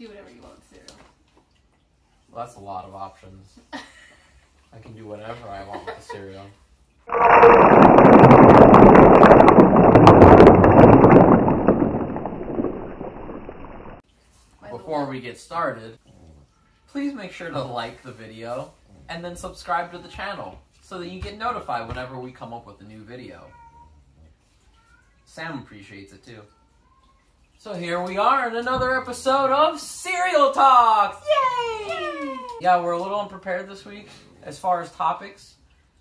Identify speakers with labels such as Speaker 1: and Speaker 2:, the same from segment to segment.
Speaker 1: do whatever you want with cereal.
Speaker 2: Well, that's a lot of options. I can do whatever I want with the cereal. Before we get started, please make sure to like the video and then subscribe to the channel so that you get notified whenever we come up with a new video. Sam appreciates it too. So here we are in another episode of Cereal Talks! Yay! Yeah, we're a little unprepared this week as far as topics.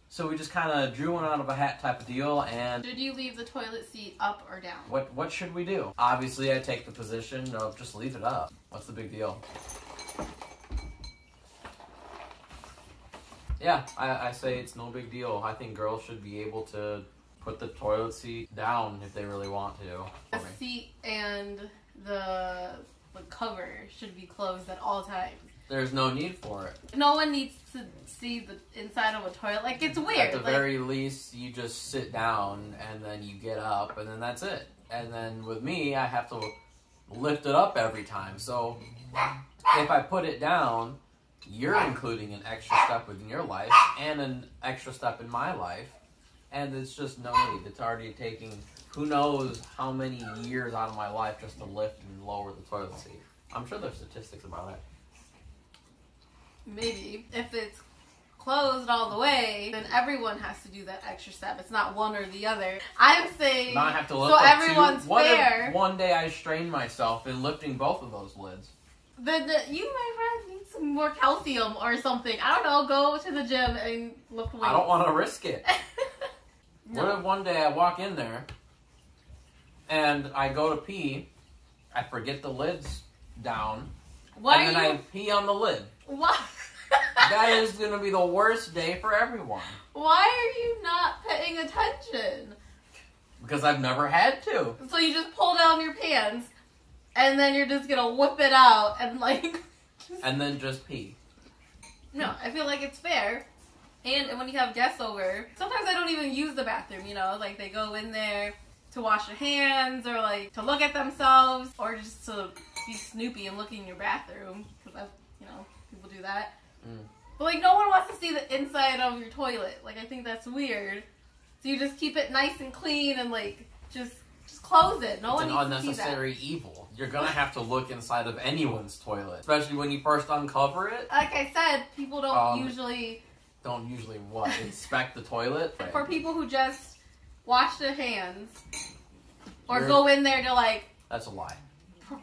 Speaker 2: So we just kind of drew one out of a hat type of deal and
Speaker 1: Should you leave the toilet seat up or down?
Speaker 2: what what should we do? Obviously, I take the position of just leave it up. What's the big deal? Yeah, I, I say it's no big deal. I think girls should be able to put the toilet seat down if they really want to.
Speaker 1: The seat and the the cover should be closed at all times.
Speaker 2: There's no need for it.
Speaker 1: No one needs to see the inside of a toilet. Like it's weird.
Speaker 2: At the
Speaker 1: like,
Speaker 2: very least, you just sit down and then you get up and then that's it. And then with me, I have to lift it up every time. So if I put it down, you're including an extra step within your life and an extra step in my life. And it's just no need. It's already taking who knows how many years out of my life just to lift and lower the toilet seat. I'm sure there's statistics about it.
Speaker 1: maybe if it's closed all the way, then everyone has to do that extra step. It's not one or the other. I'm saying
Speaker 2: Now I have to lift
Speaker 1: so
Speaker 2: up
Speaker 1: everyone's
Speaker 2: two. What
Speaker 1: fair.
Speaker 2: if one day I strain myself in lifting both of those lids?
Speaker 1: Then the, you, my friend, need some more calcium or something. I don't know. Go to the gym and lift weights.
Speaker 2: I don't want to risk it.
Speaker 1: no.
Speaker 2: What if one day I walk in there and I go to pee, I forget the lids down,
Speaker 1: Why
Speaker 2: and then
Speaker 1: you?
Speaker 2: I pee on the lid?
Speaker 1: Why?
Speaker 2: That is going to be the worst day for everyone
Speaker 1: Why are you not paying attention?
Speaker 2: because I've never had to.
Speaker 1: So you just pull down your pants, and then you're just gonna whip it out and like.
Speaker 2: And then just pee.
Speaker 1: No, I feel like it's fair. And when you have guests over, sometimes I don't even use the bathroom, you know, like they go in there to wash their hands or like to look at themselves or just to be snoopy and look in your bathroom because you know people do that.
Speaker 2: Mm.
Speaker 1: But like no one wants to see the inside of your toilet. Like I think that's weird. So you just keep it nice and clean and like just just close it. No
Speaker 2: It's
Speaker 1: one
Speaker 2: an
Speaker 1: needs to see that.
Speaker 2: unnecessary evil. You're going to have to look inside of anyone's toilet, especially when you first uncover it.
Speaker 1: Like I said, people don't
Speaker 2: Um,
Speaker 1: usually
Speaker 2: Don't usually what inspect the toilet.
Speaker 1: for people who just wash their hands or
Speaker 2: You're-
Speaker 1: go in there to like
Speaker 2: That's a lie.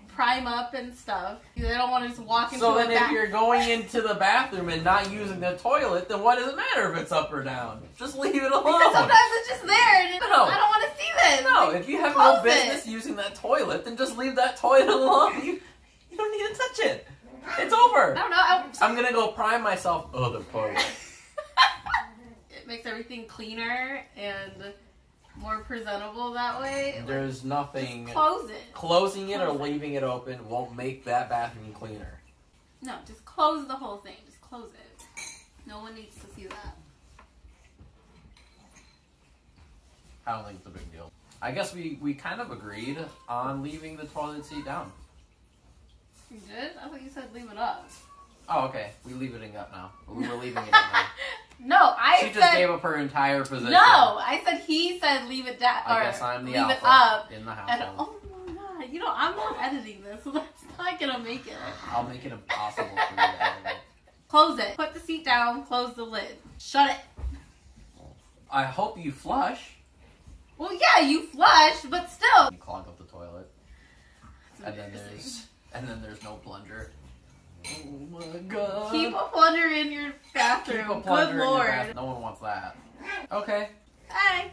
Speaker 1: prime up and stuff. They don't want to just walk into
Speaker 2: So then, if you're going into the bathroom and not using the toilet, then what does it matter if it's up or down? Just leave it alone.
Speaker 1: because sometimes it's just there and
Speaker 2: No.
Speaker 1: I don't want to see this.
Speaker 2: No, if you have no business using that toilet, then just leave that toilet alone. You, you don't need to touch it. It's over.
Speaker 1: I don't know. I,
Speaker 2: I'm gonna go prime myself. Oh, the toilet.
Speaker 1: Everything cleaner and more presentable that way. Like,
Speaker 2: There's nothing.
Speaker 1: just close it.
Speaker 2: Closing it or
Speaker 1: Close it.
Speaker 2: leaving it open won't make that bathroom cleaner.
Speaker 1: No, just close the whole thing. Just close it. No one needs to see that.
Speaker 2: I don't think it's a big deal. I guess we, we kind of agreed on leaving the toilet seat down.
Speaker 1: You did? I thought you said leave it up.
Speaker 2: Oh, okay. We leave it in up now. We were leaving it up now.
Speaker 1: No, I
Speaker 2: She
Speaker 1: said
Speaker 2: just gave up her entire position.
Speaker 1: no. I said he said leave it down.
Speaker 2: I guess I'm the
Speaker 1: leave
Speaker 2: alpha
Speaker 1: it up.
Speaker 2: in the
Speaker 1: house.
Speaker 2: And
Speaker 1: oh my god, you know I'm not editing this, so that's not gonna make it.
Speaker 2: I'll make it impossible for you to edit it.
Speaker 1: Close it. Put the seat down. Close the lid. Shut it.
Speaker 2: I hope you flush.
Speaker 1: Well, yeah, you flush, but still.
Speaker 2: You clog up the toilet, and then there's and then there's no plunger. Oh my god.
Speaker 1: keep a plunger in your bathroom.
Speaker 2: Keep a plunger
Speaker 1: Good lord.
Speaker 2: No one wants that. Okay.
Speaker 1: Bye.